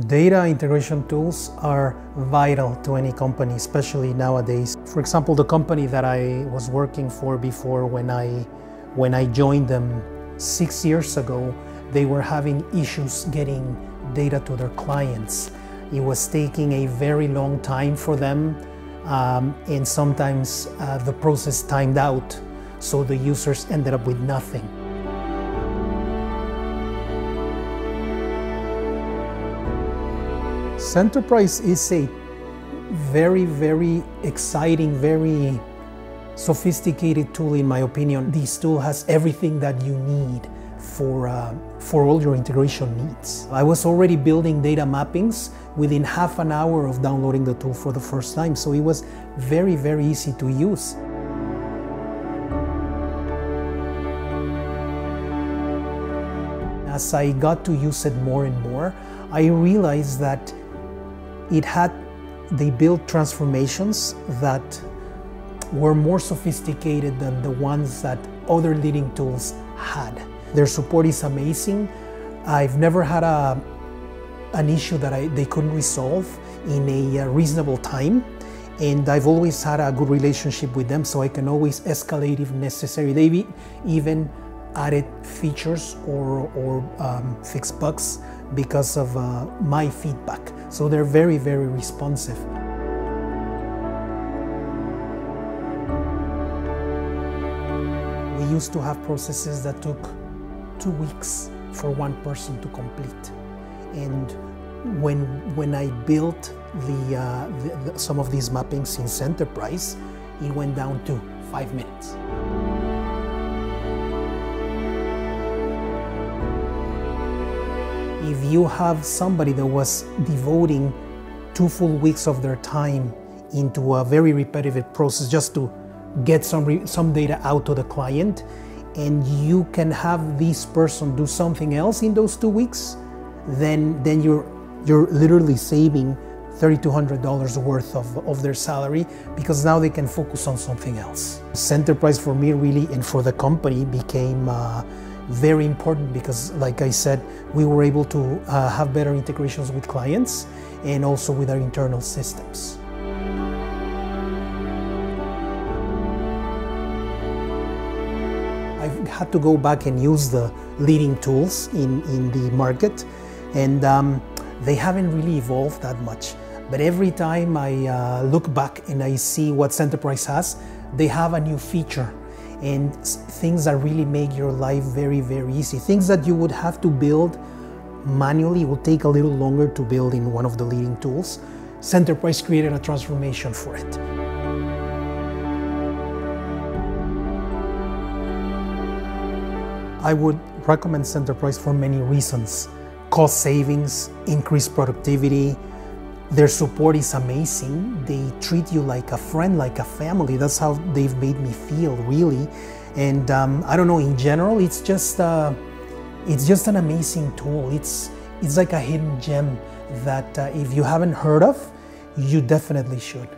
Data integration tools are vital to any company, especially nowadays. For example, the company that I was working for before when I, when I joined them six years ago, they were having issues getting data to their clients. It was taking a very long time for them, um, and sometimes uh, the process timed out, so the users ended up with nothing. Centerprise is a very, very exciting, very sophisticated tool in my opinion. This tool has everything that you need for, uh, for all your integration needs. I was already building data mappings within half an hour of downloading the tool for the first time, so it was very, very easy to use. As I got to use it more and more, I realized that it had, they built transformations that were more sophisticated than the ones that other leading tools had. Their support is amazing. I've never had a, an issue that I, they couldn't resolve in a uh, reasonable time. And I've always had a good relationship with them, so I can always escalate if necessary. They've even added features or, or um, fixed bugs because of uh, my feedback. So they're very, very responsive. We used to have processes that took two weeks for one person to complete. And when, when I built the, uh, the, the, some of these mappings in Centerprise, it went down to five minutes. If you have somebody that was devoting two full weeks of their time into a very repetitive process just to get some, some data out to the client, and you can have this person do something else in those two weeks, then, then you're, you're literally saving $3,200 worth of, of their salary because now they can focus on something else. Centerprise for me really and for the company became uh, very important because like I said, we were able to uh, have better integrations with clients and also with our internal systems. I've had to go back and use the leading tools in, in the market and um, they haven't really evolved that much. But every time I uh, look back and I see what Centerprise has, they have a new feature and things that really make your life very, very easy. Things that you would have to build manually will take a little longer to build in one of the leading tools. Centerprise created a transformation for it. I would recommend Centerprise for many reasons. Cost savings, increased productivity, their support is amazing. They treat you like a friend, like a family. That's how they've made me feel, really. And um, I don't know. In general, it's just uh, it's just an amazing tool. It's it's like a hidden gem that uh, if you haven't heard of, you definitely should.